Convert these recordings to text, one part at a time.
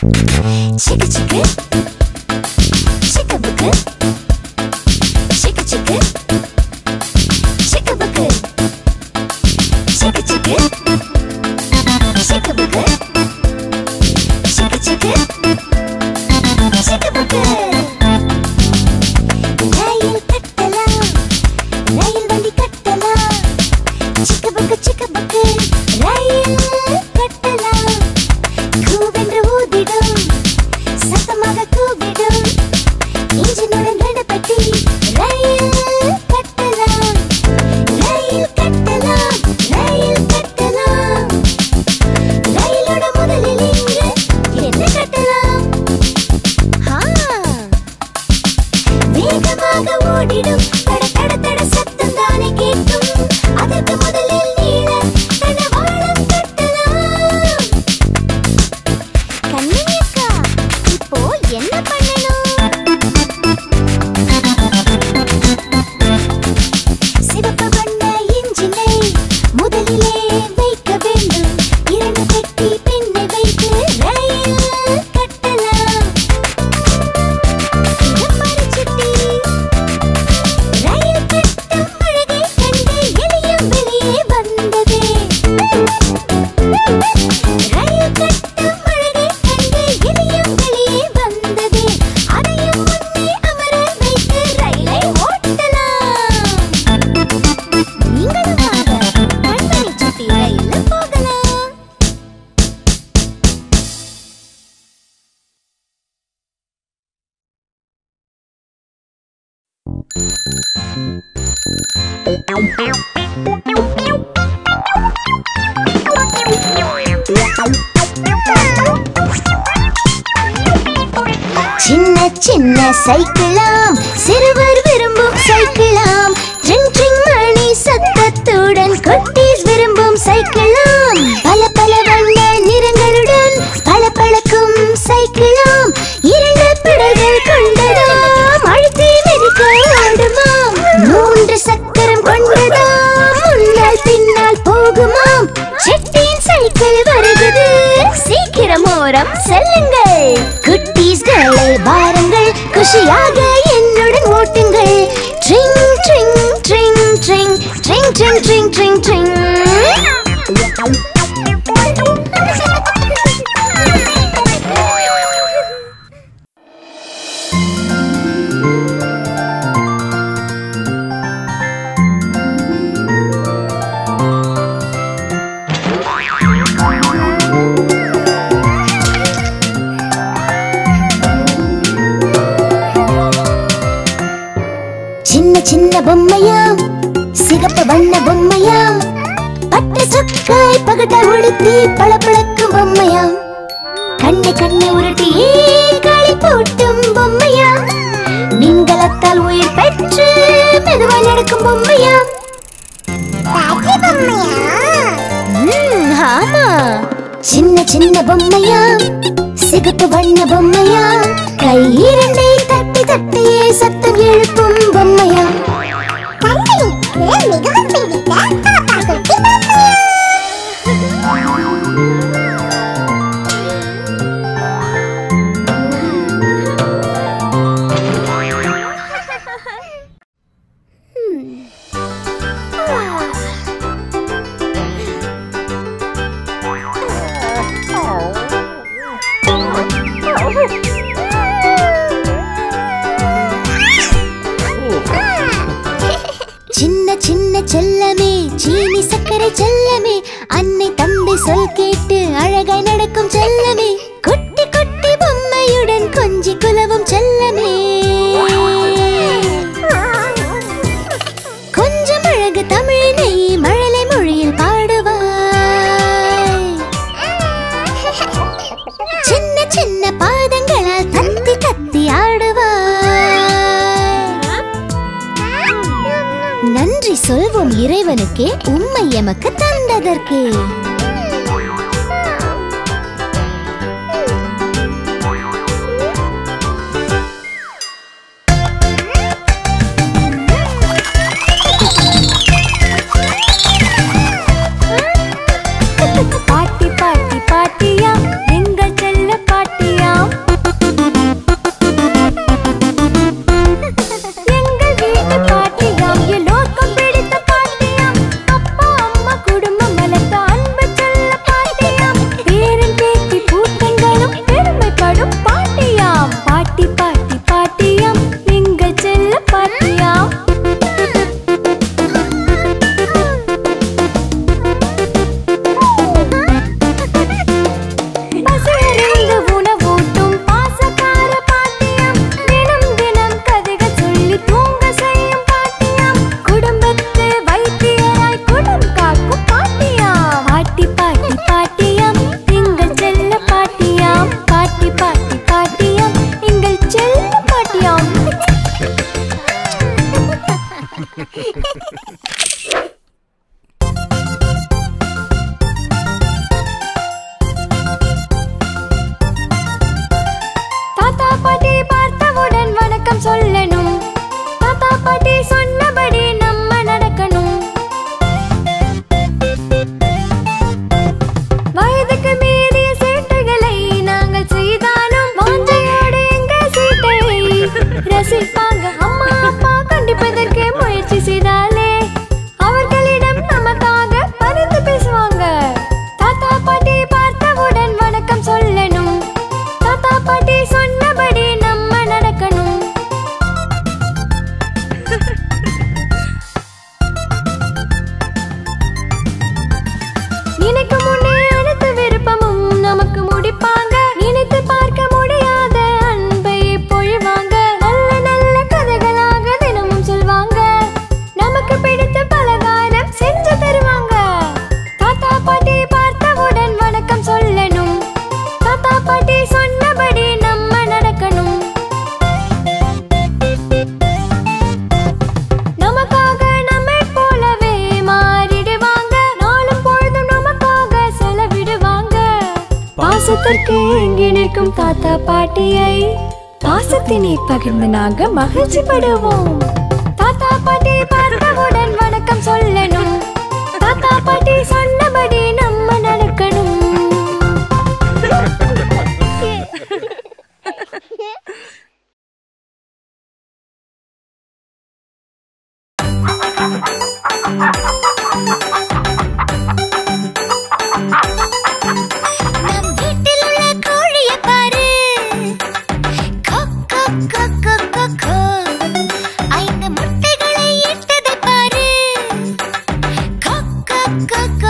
Chicka chicka. Chicka buka. சின்ன நடக்கும் பொம்மையா? பாட்டி பொம்மையா? ஆமா. சின்ன சின்ன பொம்மையா? சிகப்பு வண்ண பொம்மையா? கை தட்டி தட்டியே சத்தம் எழுப்பும் பொம்மையா? மிகவும் பிடித்த பாப்பா குட்டி பேரை செல்லமே. அன்னை தந்தை சொல் கேட்டு அழகாய் நடக்கும் செல்லமே. இறைவனுக்கே உண்மை எமக்கு தந்ததற்கே. பகிர்ந்து நாங்க மகிழ்ச்சி படுவோம் தாத்தா பாட்டி பார்த்தவுடன் வணக்கம் சொல்லணும். தாத்தா பாட்டி கோ, கோ,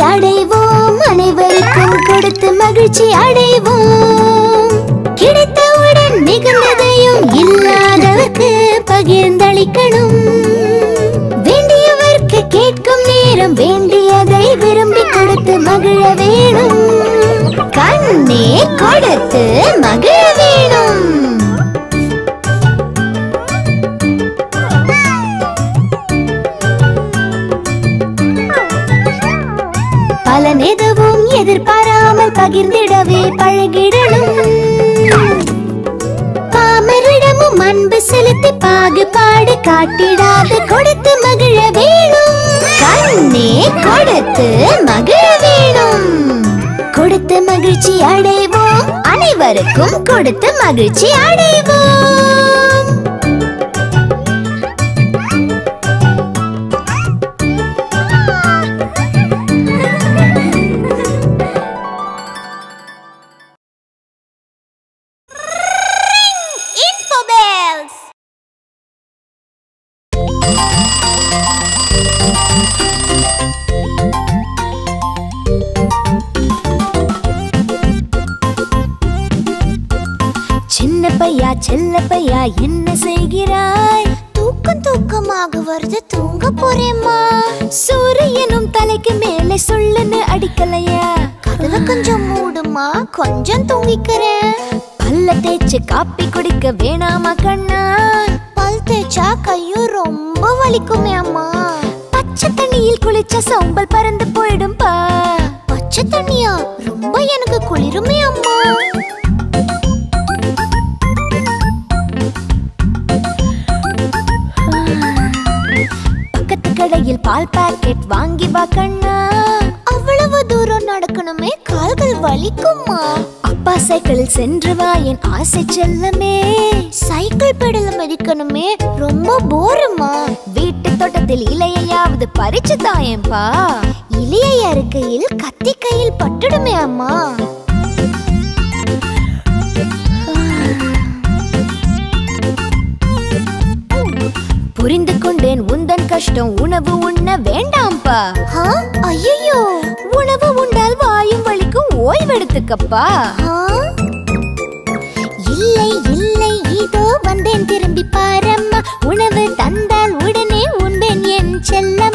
அடைவோம். அனைவருக்கும் கொடுத்து மகிழ்ச்சி அடைவோம். கிடைத்தவுடன் மிகுந்ததையும் இல்லாதவர்க்கு பகிர்ந்தளிக்கணும். வேண்டியவர்க்கு கேட்கும் நேரம் வேண்டியதை விரும்பி கொடுத்து மகிழ வேணும். கண்ணே கொடுத்து மகிழ பலன் எதுவும் எதிர்பாராமல் பகிர்ந்திடவே பழகிடணும் பாமரிடமும் அன்பு செலுத்தி பாகுபாடு காட்டிடாது கொடுத்து மகிழ வேணும். கண்ணே கொடுத்து மகிழ வேணும். கொடுத்து மகிழ்ச்சி அடைவோம். அனைவருக்கும் கொடுத்து மகிழ்ச்சி அடைவோம். பையா என்ன செய்கிறாய்? தூக்கம் தூக்கமாக வருது தூங்க போறேம்மா. சூரியனும் தலைக்கு மேலே சொல்லுன்னு அடிக்கலையா? கதவை கொஞ்சம் மூடுமா கொஞ்சம் தூங்கிக்கிறேன். பல்ல தேய்ச்சு காப்பி குடிக்க வேணாமா கண்ணா? பல் தேய்ச்சா கையும் ரொம்ப வலிக்குமே அம்மா. பச்சை தண்ணியில் குளிச்ச சோம்பல் பறந்து போயிடும்பா. பச்சை தண்ணியா? ரொம்ப எனக்கு குளிருமே அம்மா. கடையில் பால் பாக்கெட் வாங்கி வா கண்ணா. அவ்வளவு தூரம் நடக்கணுமே கால்கள் வலிக்குமா? அப்பா சைக்கிளில் சென்று வா என் ஆசை செல்லமே. சைக்கிள் பெடல மதிக்கணுமே ரொம்ப போருமா? வீட்டு தோட்டத்தில் இலையையாவது பறிச்சு தாயேன்பா இலையை அறுக்கையில் கத்தி கையில் பட்டுடுமே அம்மா. புரிந்து கொண்டேன் உந்தன் கஷ்டம் உணவு உண்ண வேண்டாம்பா ஐயோ உணவு உண்டால் வாயும் வலிக்கும் ஓய்வெடுத்துக்கப்பா. இல்லை இல்லை இதோ வந்தேன் திரும்பி பாரம்மா. உணவு தந்தால் உடனே உண்பேன் என் செல்லம்மா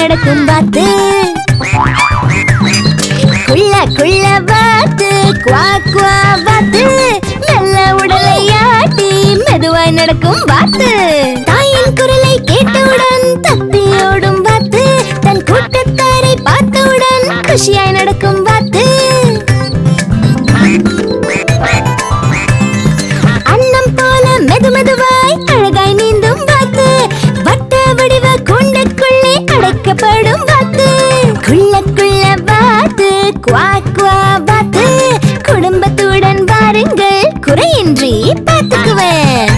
நடக்கும் பாத்து. குள்ள குள்ள பாத்து குவா குவா பாத்து. நல்ல உடலை ஆட்டி மெதுவாய் நடக்கும் பாத்து. தாயின் குரலை கேட்டவுடன் தப்பி ஓடும் பாத்து தன் கூட்டத்தாரை பார்த்தவுடன் குஷியாய் நடக்கும் பாத்து. குவாக் குவா பாத்து குடும்பத்துடன் பாருங்கள் குறையின்றி பார்த்துக்குவேன்.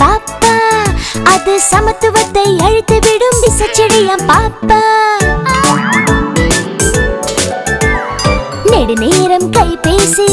பாப்பா அது சமத்துவத்தை அழித்து விடும் விசச்செடியா பாப்பா. நெடுநேரம் கைபேசி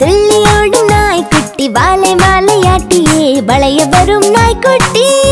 துள்ளியோடும் நாய்க்குட்டி வாலை வாலையாட்டியே வளைய வரும் நாய்க்குட்டி.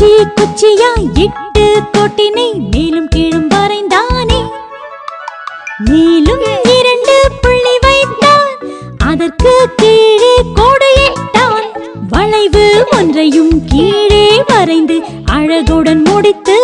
குச்சி குச்சியாய் இட்டு கொட்டினை மேலும் கீழும் வரைந்தானே. மேலும் இரண்டு புள்ளி வைத்தான் அதற்கு கீழே கோடையிட்டான் வளைவு ஒன்றையும் கீழே வரைந்து அழகுடன் முடித்து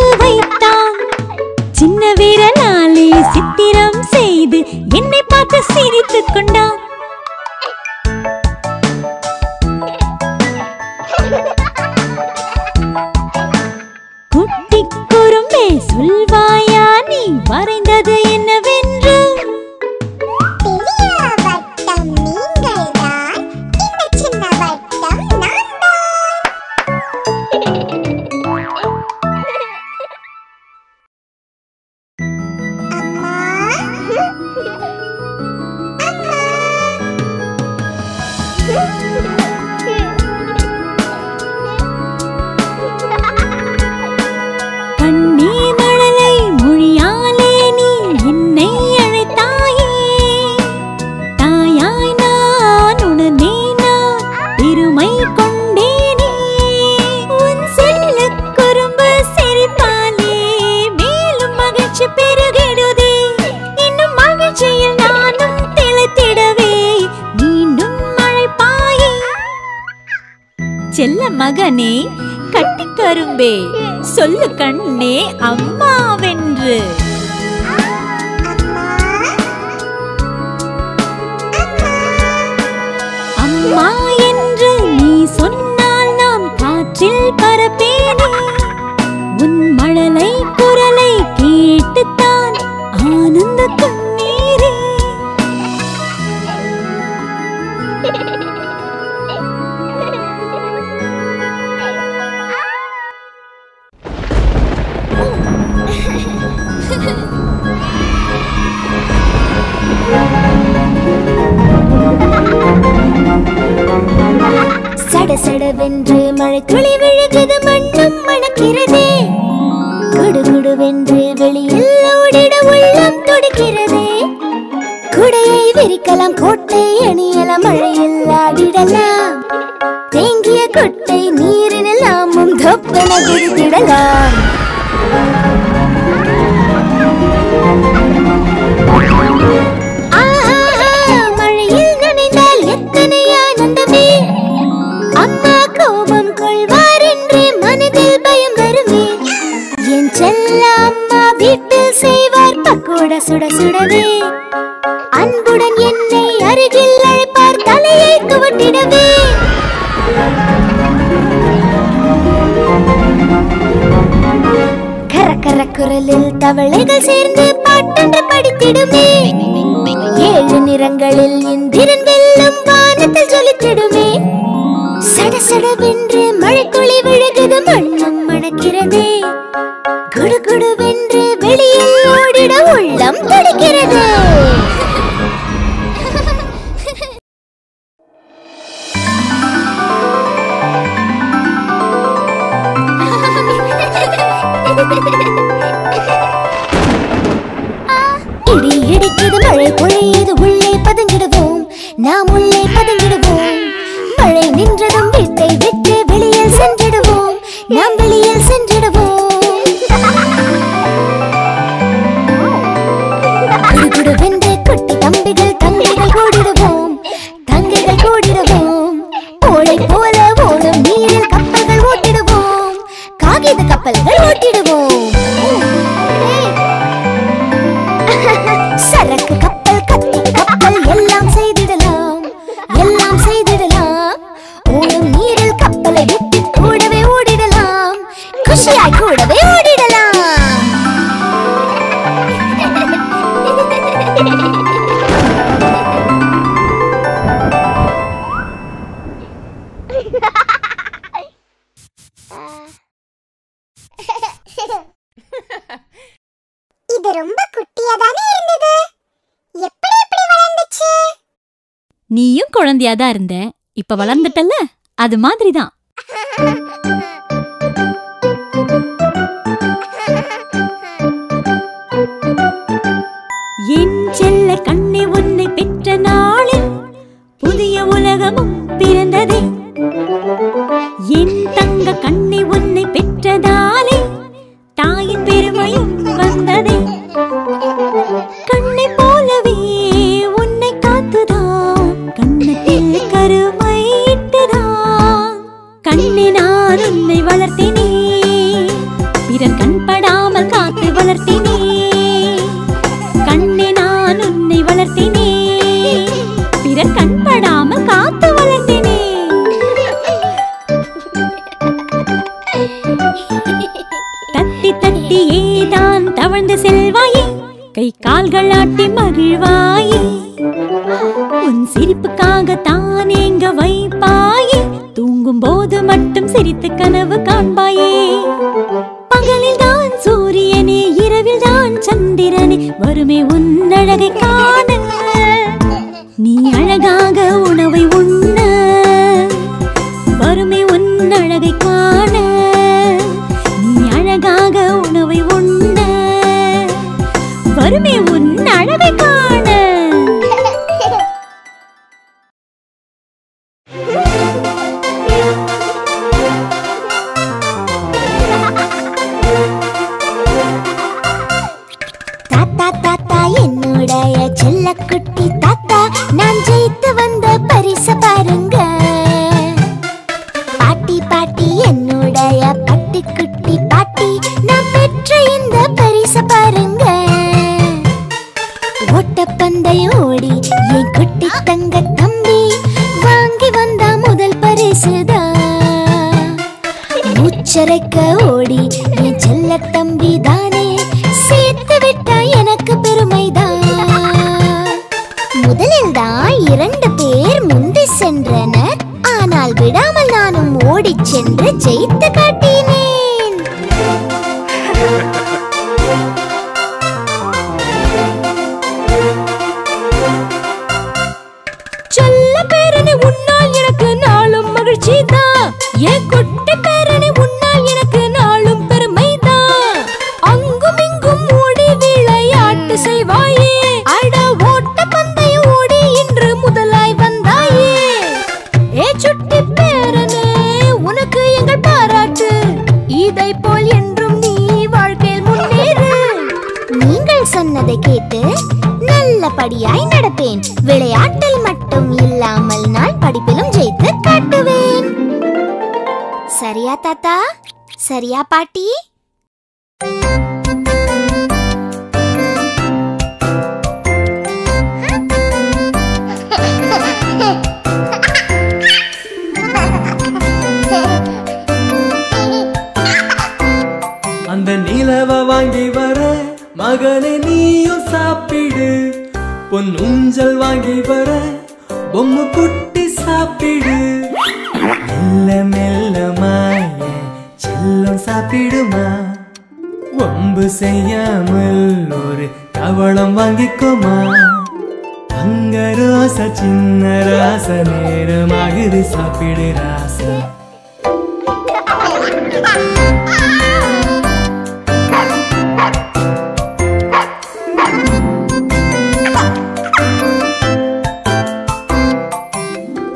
மகனே கட்டிக்கரும்பே சொல்லு கண்ணே அம்மாவென்று. அம்மா என்று நீ சொன்னால் நான் காற்றில் சடசடவென்று சடவென்று மழை துளி விழுகுது மண்ணும் மணக்கிறதே. குடுகுடுவென்று வெளியில் ஓடிட உள்ளம் துடிக்கிறதே. குடையை விரிக்கலாம் கோட்டை அணியலாம் மழையில் ஆடிடலாம். தேங்கிய கொட்டை நீரினில் நாமும் தொப்பென குதித்திடலாம் பக்கோடா சுட இடி இடிக்குது மழை பொழியுது உள்ளே பதுங்கிடுவோம். நாம் உள்ளே பதுங்கிடுவோம். மழை நின்றதும் வீட்டை விட்டு வெளியில் சென்றிடுவோம். நாம் வெளியே ரொம்ப குட்டியா தானே இருந்தது? எப்படி எப்படி வளர்ந்துச்சு? நீயும் குழந்தையா தான் இருந்த. இப்ப வளர்ந்துட்டல்ல? அது மாதிரிதான். தூங்கும் போது மட்டும் சிரித்து கனவு காண்பாயே. பகலில் தான் சூரியனே இரவில் தான் சந்திரனே. வருமே உன் அழகை காண. நீ அழகாக சரியா பாட்டி? அந்த நிலவ வாங்கி வர மகனை நீயும் சாப்பிடு. பொன் ஊஞ்சல் வாங்கி வர பொம்மை குட்டி சாப்பிடு. மெல்ல மெல்ல காத்திடுமா? ஒம்பு செய்யாமல் ஒரு தவளம் வாங்கிக்கோமா? அங்க ரோசா சின்ன ராசா நேரமாகுது சாப்பிடு ராசா.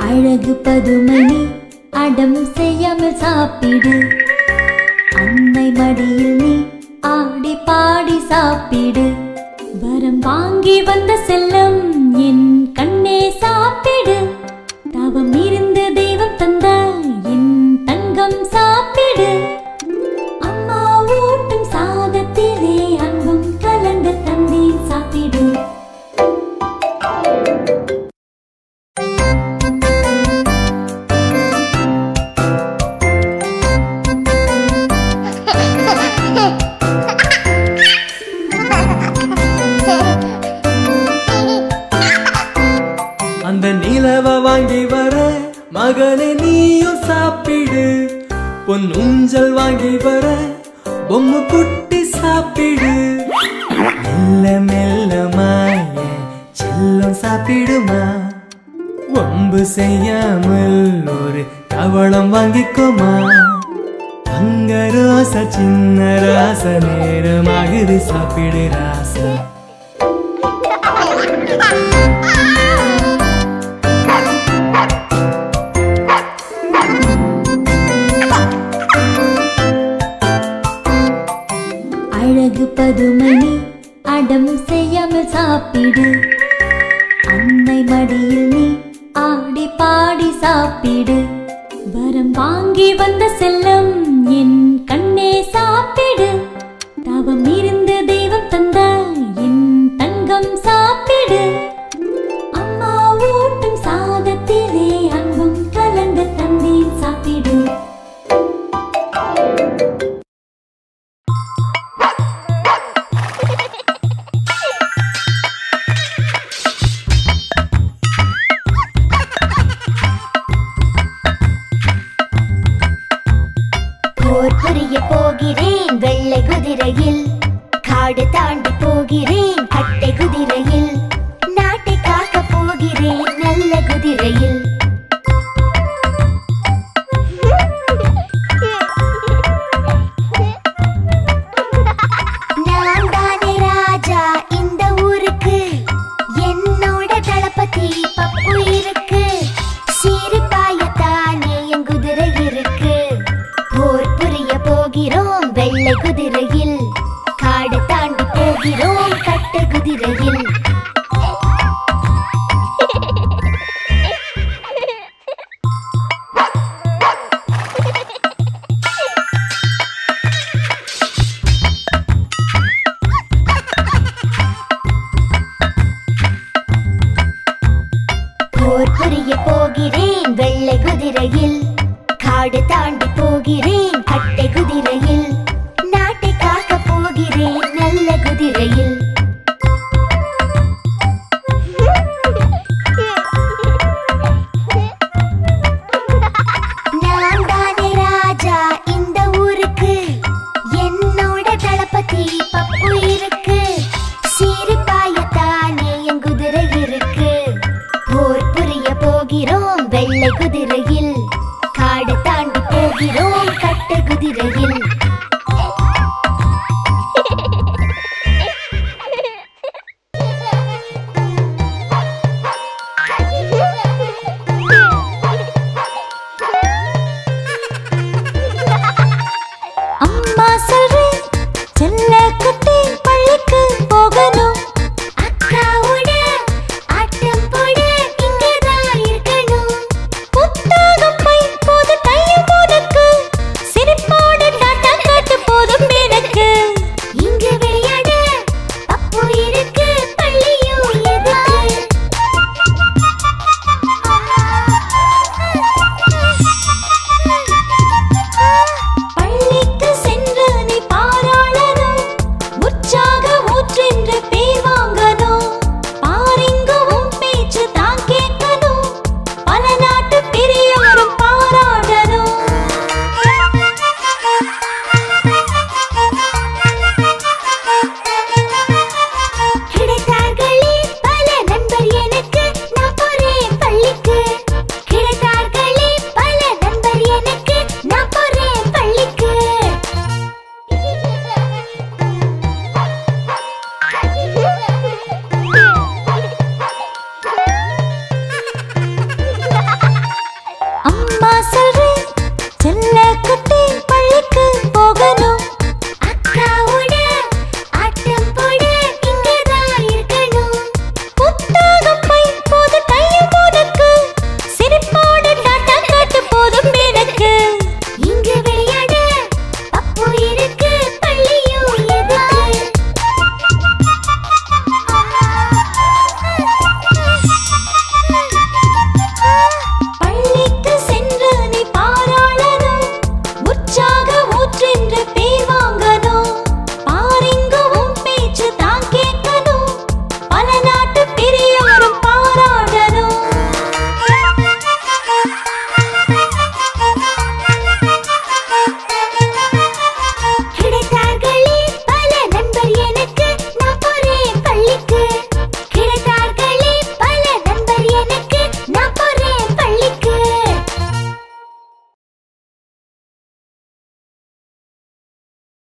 அழகு பதுமணி அடம் செய்யாமல் சாப்பிடு. மடியில் நீ ஆடி பாடி சாப்பிடு. வரம் வாங்கி வந்த செல்லம் என் கண்ணே சாப்பிடு. தவம் இரு